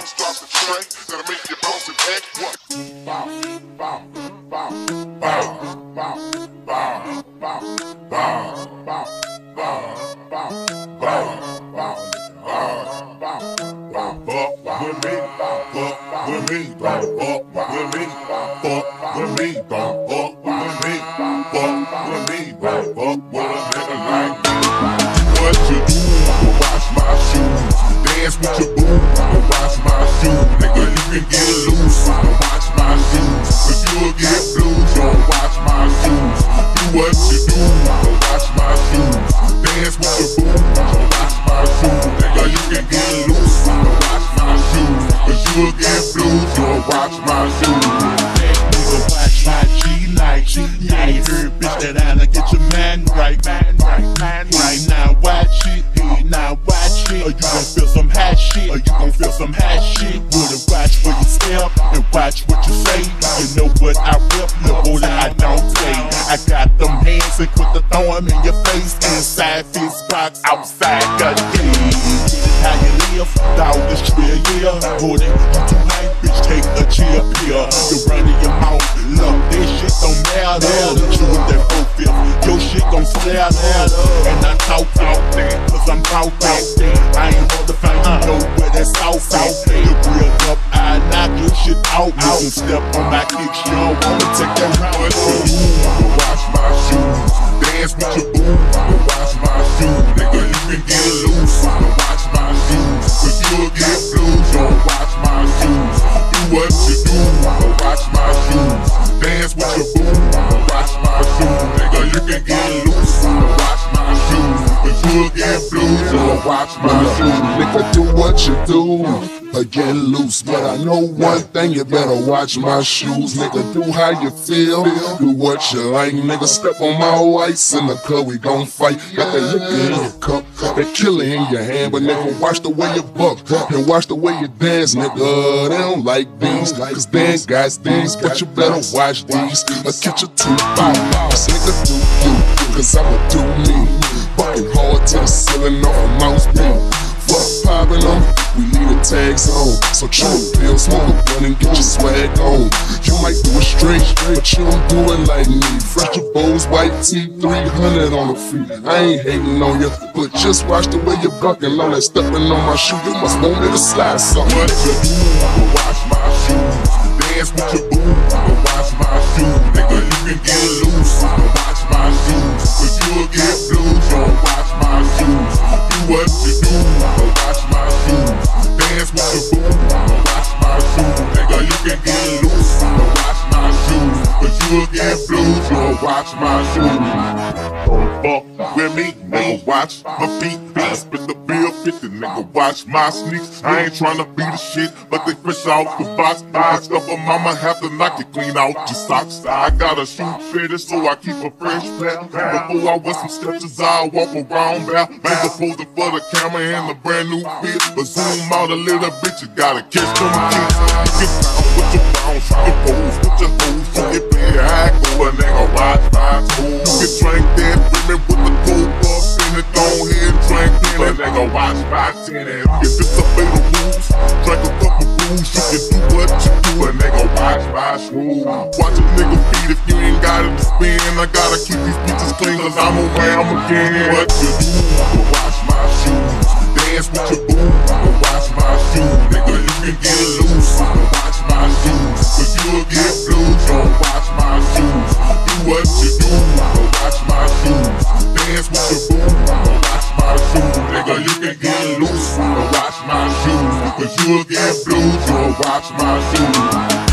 bounce, drop the tray. That'll make you bounce and act. What? Bounce, bounce, bounce, bounce, bounce, bounce, bounce, bounce, bounce, bounce, bounce, bounce, bounce. What you do? Wash my shoes, dance with your boo. Can get loose. Watch my shoes, cause you'll get blues. Don't watch my shoes. Do what you do. Watch my shoes, dance with your boo. Watch my shoes, nigga, you can get loose. Watch my shoes, cause you'll get blues. Don't watch my shoes. Watch my G like Yeah, you heard, bitch, that I get your man right, man right, man right. Now watch it, now watch it. Or you gon' hot shit, or you gon' feel some hot shit. Woulda watch where you yourself and watch what you say. You know what I rep, no boy, I don't play. I got them hands and quick to throw in your face. Inside fist box, outside got game. How you live, dog, this real, yeah. Hold it, you too shit gon' splatter. And I talk out there, cause I'm out there. I ain't hard to find, you know where that south at. You real up, I knock your shit out. You can step on my kicks, you don't wanna take that. What you? Wash my shoes, dance with your boo. Wash my shoes, nigga, you can get loose. Watch my shoes. Nigga, do what you do. Or get loose, but I know one thing, you better watch my shoes. Nigga, do how you feel, do what you like. Nigga, step on my ice in the club, we gon' fight. Got that liquor in your cup, that killer in your hand. But nigga, watch the way you buck, and watch the way you dance, nigga. They don't like these, cause they ain't got these. But you better watch these, or catch your tooth out. Nigga, do you, cause I'ma do me. Fucking hard to the ceiling off a mouse beam. Fuck popping on, we need a tags on. So a pill, smoke a blunt, and get your swag on. You might do it straight, but you don't do it like me. Fresh your bows, white tee, 300 on the feet. I ain't hating on you, but just watch the way you're bucking on that stepping on my shoe. You must want me to slide something. What you do? Watch my shoes, dance with your boo. Watch my shoes, nigga, you can get loose. Get blues. Don't watch my shoes. Fuck with me, nigga, watch my feet. I spit the bill 50, nigga, watch my sneaks. I ain't tryna be the shit, but they fresh out the box. I stuff a mama have to knock it clean out your socks. I got a shoe fetish, so I keep a fresh pair. Before I wear some Skechers, I walk around there. Nigga posing for the camera and a brand new fit. But zoom out a little bit, you gotta catch them kids. With you can pose with your hoes, you get paid high, go a nigga watch my toes. You can drink that women with the cold buff in it, go ahead drink in it, nigga watch my tennis. If it's a fatal rules, drink a couple booze, you can do what you do, a nigga watch my shoes. Watch a nigga feet if you ain't got it to spend. I gotta keep these bitches clean cause I'm around again. What you do? but Watch my shoes, dance with your get loose. Watch my shoes, cause you'll get blues. Don't watch my shoes.